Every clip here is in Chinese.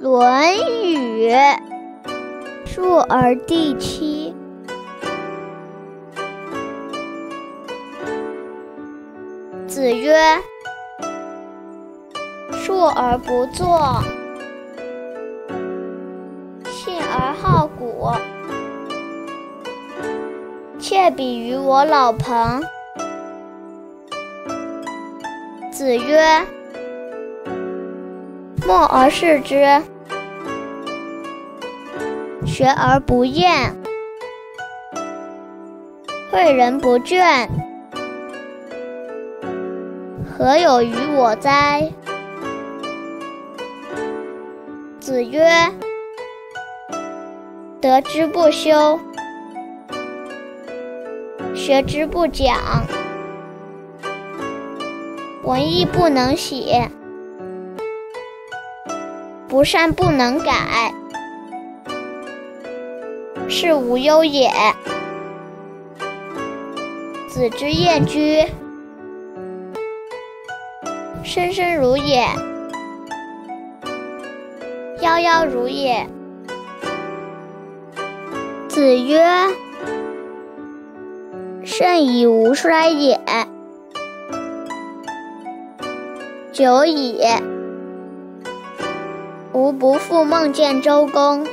《论语·述而第七》：子曰：“述而不作，信而好古，窃比于我老彭。”子曰。默而视之，学而不厌，诲人不倦，何有于我哉？子曰：“得之不修，学之不讲，文艺不能写。”不善不能改，是无忧也。子之业居，生生如也，夭夭如也。子曰：“甚矣吾衰也，久矣。”吾不复梦见周公。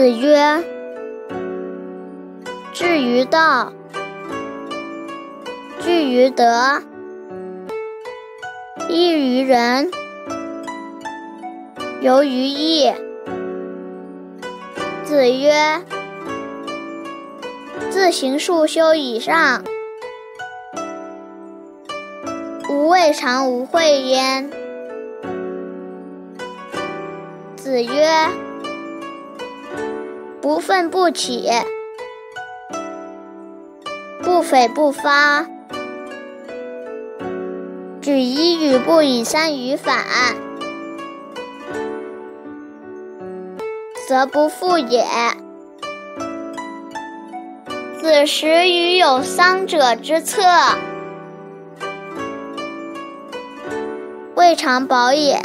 子曰：“至于道，据于德，依于仁，游于义。”子曰：“自行数修以上。”吾未尝无讳焉。子曰：“不愤不启，不悱不发，举一与不以三与反，则不复也。”子时与有丧者之策。未尝饱也。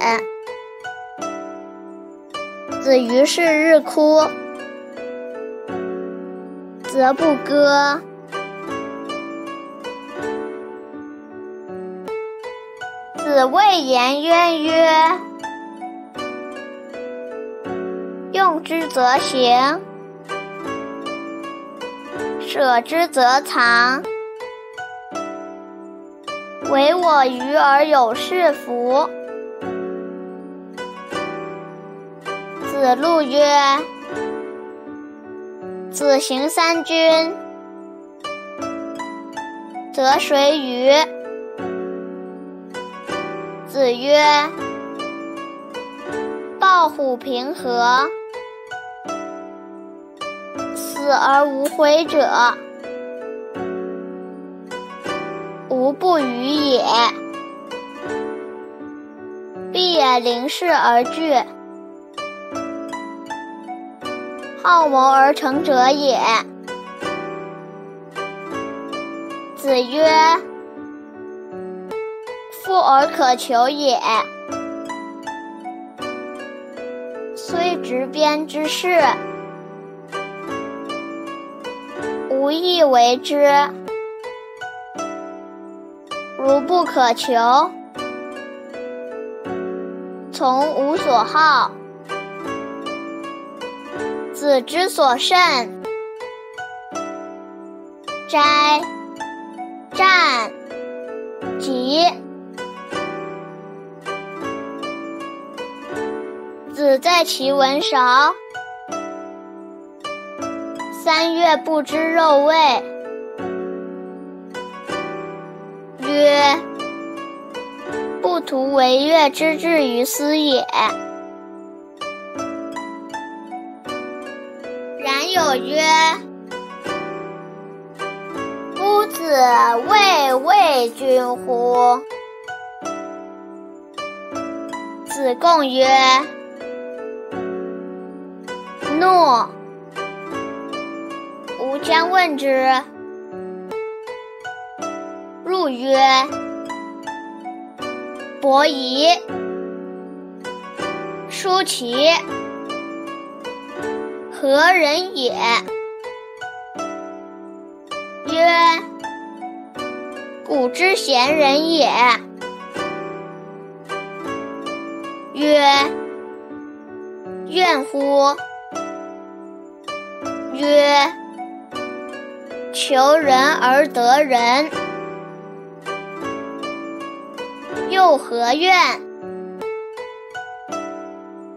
子于是日哭，则不歌。子谓颜渊曰：“用之则行，舍之则藏。”唯我愚而有是夫。子路曰：“子行三军，则谁与？”子曰：“抱虎平和，死而无悔者。”无不与也，必也临事而惧，好谋而成者也。子曰：“富而可求也，虽执鞭之事，无以为之。”如不可求，从无所好。子之所慎，斋、战、疾。子在其文韶，三月不知肉味。曰：不图为乐之至于斯也。曰：夫子未畏君乎？子贡曰：诺。吾将问之。入曰。伯夷、叔齐，何人也？曰：古之贤人也。曰：怨乎？曰：求人而得人。又何怨？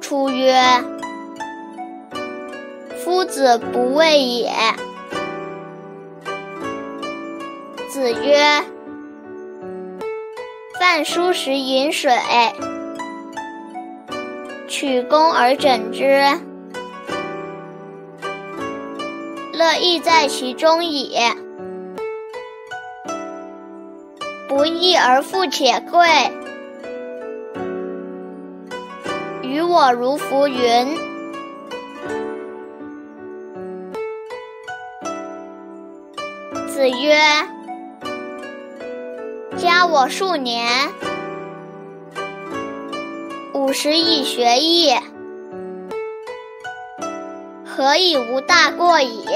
出曰：夫子不畏也。子曰：饭疏食饮水，取功而枕之，乐亦在其中矣。不义而富且贵，于我如浮云。子曰：加我数年，五十以学艺，何以无大过矣？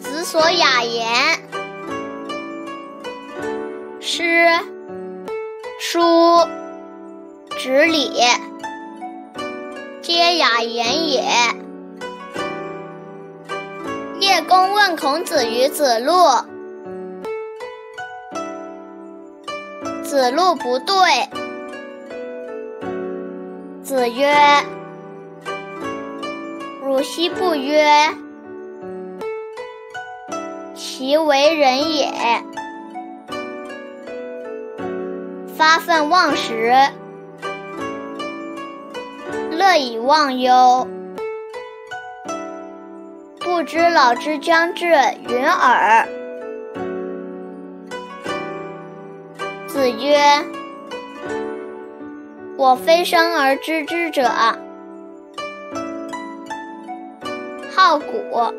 子所雅言。诗、书、执礼，皆雅言也。叶公问孔子于子路，子路不对。子曰：“汝昔不曰，其为人也。”发愤忘食，乐以忘忧，不知老之将至，云尔。子曰：“我非生而知之者，好古；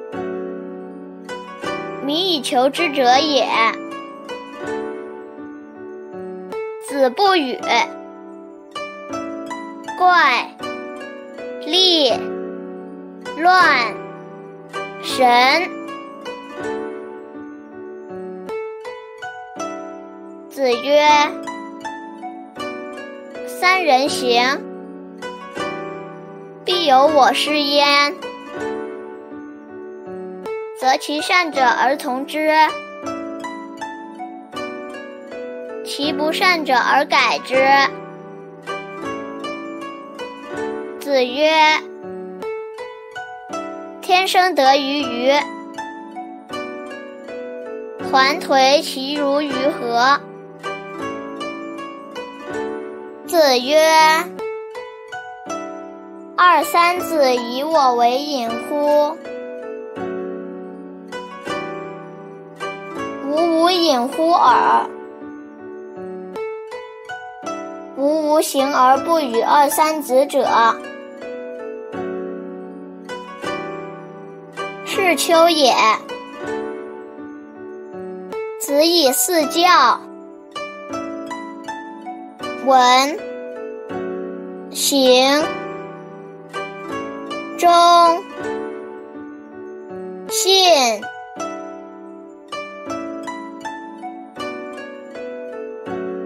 民以求之者也。”子不语怪力乱神。子曰：“三人行，必有我师焉，择其善者而从之。”其不善者而改之。子曰：“天生得于鱼，还颓其如鱼何？”子曰：“二三子以我为隐乎？吾无隐乎耳。”吾无行而不与二三子者。是秋也。子以四教：闻、行、忠、信。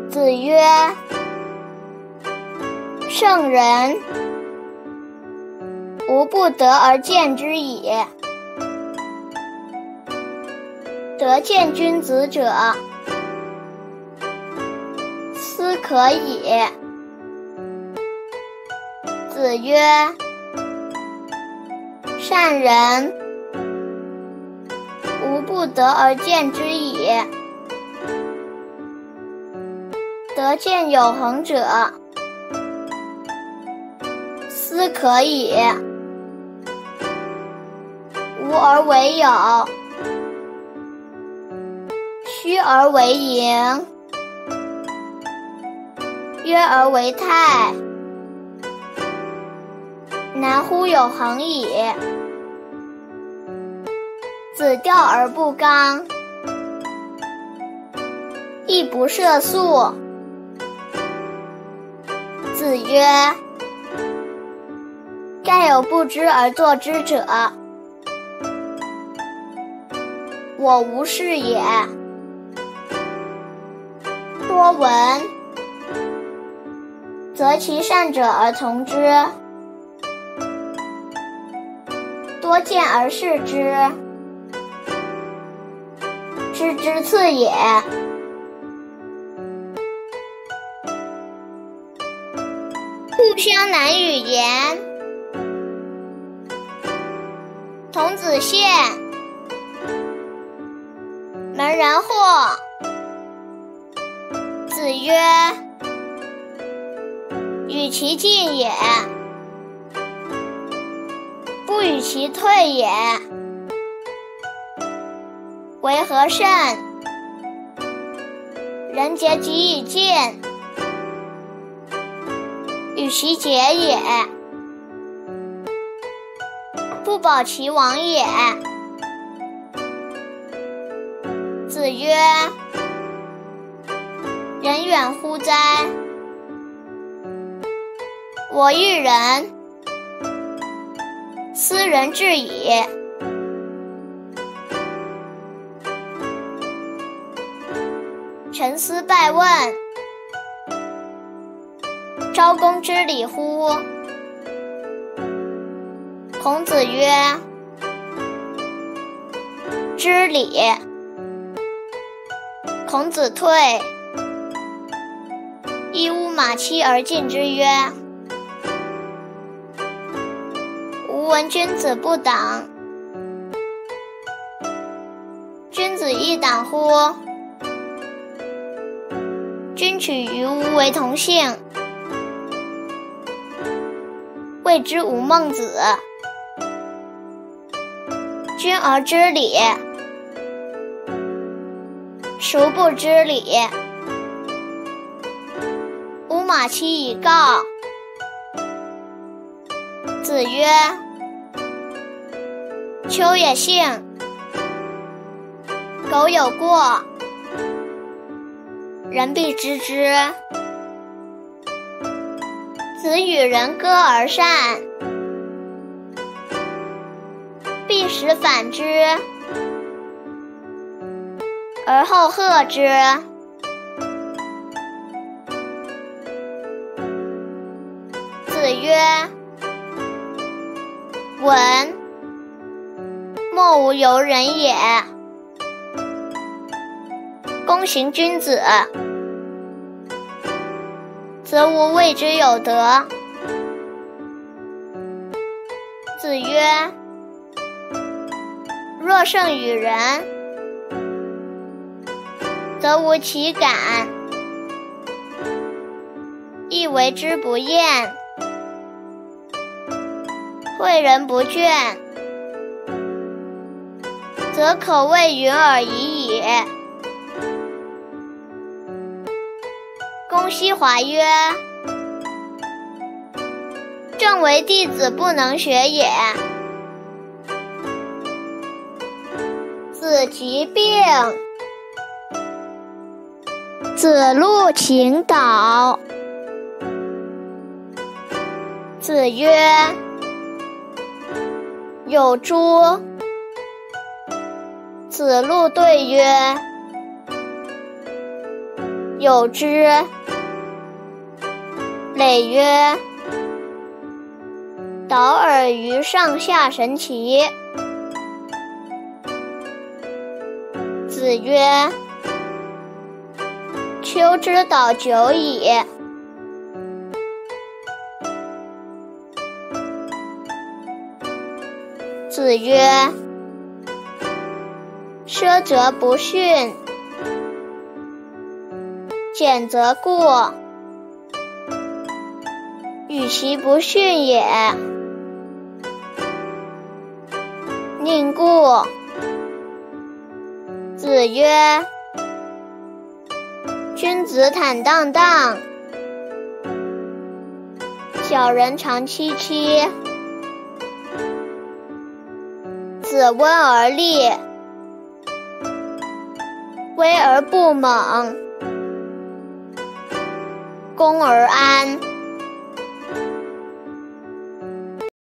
子曰。圣人，无不得而见之矣。得见君子者，斯可矣。子曰：善人，无不得而见之矣。得见有恒者。斯可以，无而为有，约而为盈，约而为泰，难乎有恒矣。子钓而不刚，亦不涉宿。子曰：“盖有不知而作之者，我无是也。多闻，则其善者而从之；多见而视之，知之次也。”故乡难与言。童子献，门人惑。子曰：“与其进也，不与其退也。为何甚？人杰己以进。”与其节也，不保其亡也。子曰：“人远乎哉？我欲人，斯人至矣。”陈思败问。昭公知礼乎？孔子曰：“知礼。”孔子退，一乌马期而进之曰：“吾闻君子不党，君子亦党乎？君取于吾为同姓。”谓之吾孟子。君而知礼，孰不知礼？马期以告。子曰：“丘也幸，苟有过，人必知之。”子与人歌而善，必使反之，而后贺之。子曰：“闻莫无尤人也。公行君子。”则无谓之有德。子曰：“若胜与人，则无其感；亦为之不厌。诲人不倦，则可谓云尔已矣。”公西华曰：“正为弟子不能学也。”子疾病，子路请导。子曰：“有诸？”子路对曰：“有之。”累曰：“导尔于上下神奇。”子曰：“丘之导久矣。”子曰：“奢则不逊，俭则过。”与其不逊也，宁固？子曰：“君子坦荡荡，小人长戚戚。子温而立，威而不猛，攻而安。